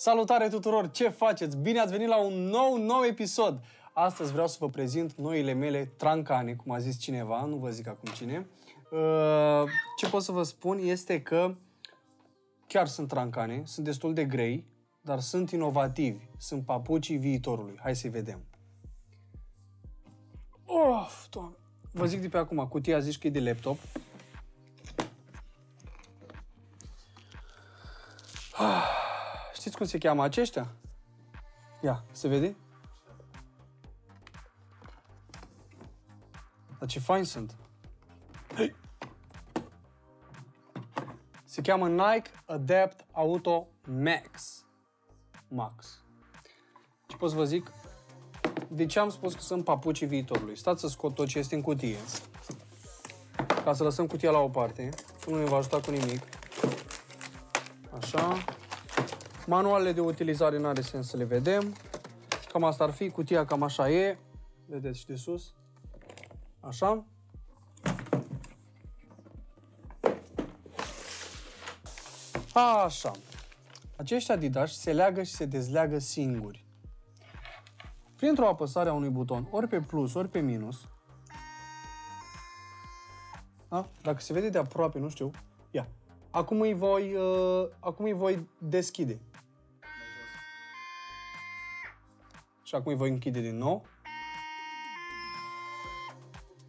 Salutare tuturor! Ce faceți? Bine ați venit la un nou, nou episod! Astăzi vreau să vă prezint noile mele trancane, cum a zis cineva, nu vă zic acum cine. Uh, ce pot să vă spun este că chiar sunt trancane, sunt destul de grei, dar sunt inovativi, sunt papucii viitorului. Hai să-i vedem. Of, doamne. Vă zic de pe acum, cutia zici că e de laptop. Ah. Știți cum se cheamă aceștia? Ia, se vede? Dar ce fain sunt! Hey. Se cheamă Nike Adapt Auto Max. Max. Ce pot să vă zic? De ce am spus că sunt papucii viitorului? Stați să scot tot ce este în cutie. Ca să lăsăm cutia la o parte. Nu ne va ajuta cu nimic. Așa. Manualele de utilizare nu are sens să le vedem. Cam asta ar fi, cutia cam așa e. Vedeți și de sus. Așa. Așa. Acești Adidas se leagă și se dezleagă singuri. Printr-o apăsare a unui buton, ori pe plus, ori pe minus. Da? Dacă se vede de aproape, nu știu. Ia. Acum îi voi, uh, acum îi voi deschide. Și acum îi voi închide din nou.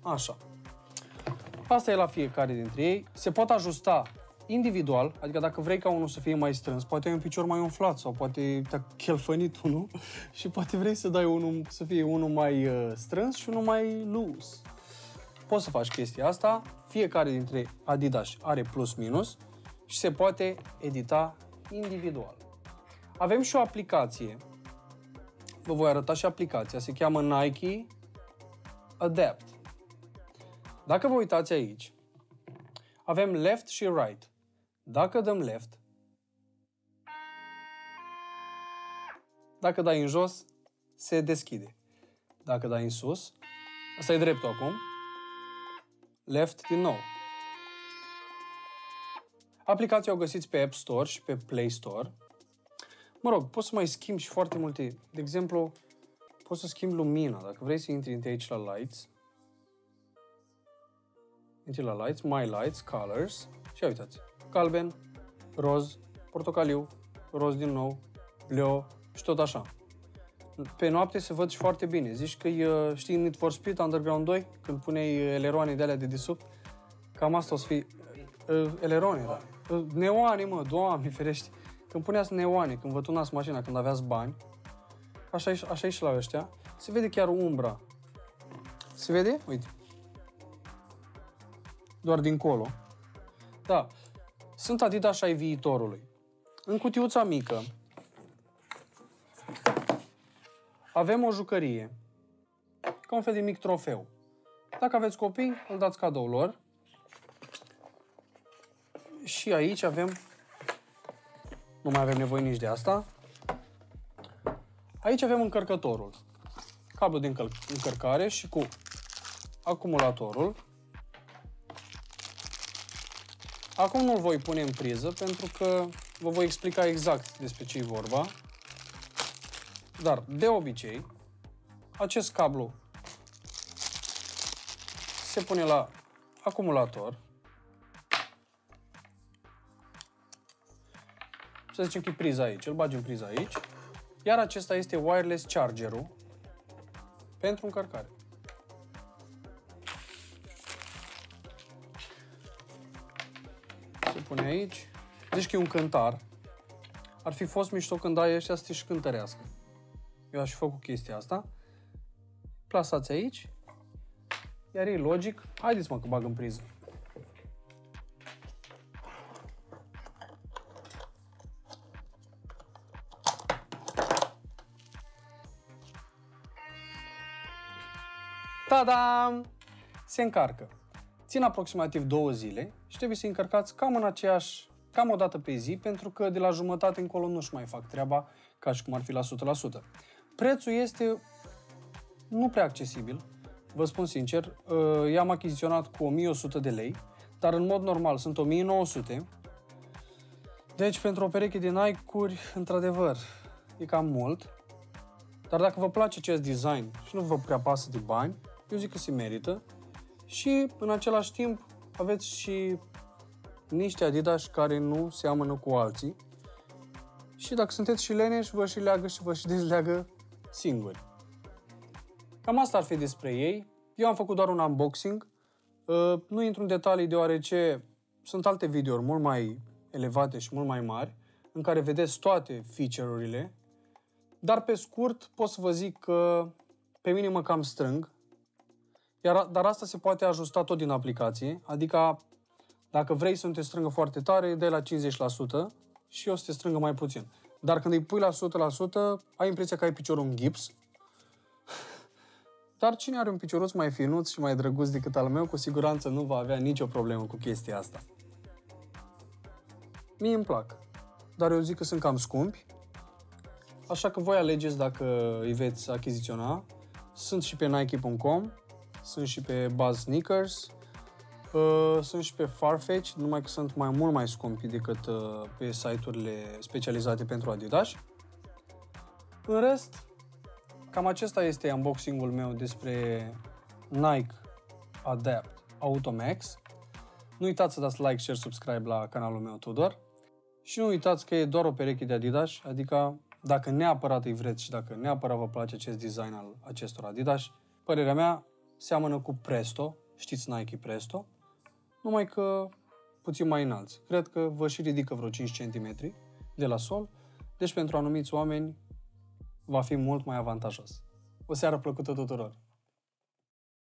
Așa. Asta e la fiecare dintre ei. Se pot ajusta individual, adică dacă vrei ca unul să fie mai strâns, poate ai un picior mai umflat sau poate te-a chelfănit unul și poate vrei să dai unul, să fie unul mai uh, strâns și unul mai loose. Poți să faci chestia asta, fiecare dintre Adidas are plus-minus și se poate edita individual. Avem și o aplicație vă voi arăta și aplicația. Se cheamă Nike Adapt. Dacă vă uitați aici, avem left și right. Dacă dăm left, dacă dai în jos, se deschide. Dacă dai în sus, asta e dreptul acum, left din nou. Aplicația o găsiți pe App Store și pe Play Store. Mă rog, poți să mai schimbi și foarte multe. De exemplu, poți să schimbi lumina. Dacă vrei să intri aici la Lights, intri la Lights, My Lights, Colors și uitați. Galben, roz, portocaliu, roz din nou, bleu și tot așa. Pe noapte se văd și foarte bine. Zici că e, știi Need for Speed Underground 2, când puneai eleroane de alea de desubt? Cam asta o să fie. Eleroane, da. Neoane, mă, doamne ferești. Când puneați neoane, când vă tunați mașina, când aveați bani, așa e, așa e și la ăștia, se vede chiar umbra. Se vede? Uite. Doar dincolo. Da. Sunt Adidas ai viitorului. În cutiuța mică avem o jucărie. Ca un fel de mic trofeu. Dacă aveți copii, îl dați cadou lor. Și aici avem nu mai avem nevoie nici de asta. Aici avem încărcătorul. Cablu de încărcare și cu acumulatorul. Acum nu-l voi pune în priză pentru că vă voi explica exact despre ce e vorba. Dar, de obicei, acest cablu se pune la acumulator să zicem că e priza aici, îl bagi în priza aici, iar acesta este wireless chargerul pentru încărcare. Se pune aici. Zici că e un cântar. Ar fi fost mișto când ai ăștia să te și cântărească. Eu aș fi făcut chestia asta. Plasați aici. Iar e logic. Haideți mă că bag în priză. Ta-da! Se încarcă. Țin aproximativ două zile și trebuie să încărcați cam în aceeași, cam o dată pe zi, pentru că de la jumătate încolo nu-și mai fac treaba ca și cum ar fi la 100%. Prețul este nu prea accesibil, vă spun sincer, uh, i-am achiziționat cu 1100 de lei, dar în mod normal sunt 1900. Deci, pentru o pereche de Nike-uri, într-adevăr, e cam mult. Dar dacă vă place acest design și nu vă prea pasă de bani, eu zic că se merită. Și, în același timp, aveți și niște Adidas care nu seamănă cu alții. Și dacă sunteți și leneși, vă și leagă și vă și dezleagă singuri. Cam asta ar fi despre ei. Eu am făcut doar un unboxing. Uh, nu intru în detalii deoarece sunt alte videouri mult mai elevate și mult mai mari, în care vedeți toate feature-urile, dar pe scurt pot să vă zic că pe mine mă cam strâng, iar, dar asta se poate ajusta tot din aplicație, adică dacă vrei să nu te strângă foarte tare, dai la 50% și o să te strângă mai puțin. Dar când îi pui la 100%, ai impresia că ai piciorul în gips. Dar cine are un picioruț mai finuț și mai drăguț decât al meu, cu siguranță nu va avea nicio problemă cu chestia asta. Mie îmi plac, dar eu zic că sunt cam scumpi, așa că voi alegeți dacă îi veți achiziționa. Sunt și pe Nike.com, sunt și pe Buzz Sneakers, uh, sunt și pe Farfetch, numai că sunt mai mult mai scumpi decât uh, pe site-urile specializate pentru Adidas. În rest, cam acesta este unboxing-ul meu despre Nike Adapt Automax. Nu uitați să dați like, share, subscribe la canalul meu Tudor. Și nu uitați că e doar o pereche de Adidas, adică dacă neapărat îi vreți și dacă neapărat vă place acest design al acestor Adidas, părerea mea seamănă cu Presto, știți Nike Presto, numai că puțin mai înalți. Cred că vă și ridică vreo 5 cm de la sol, deci pentru anumiți oameni va fi mult mai avantajos. O seară plăcută tuturor!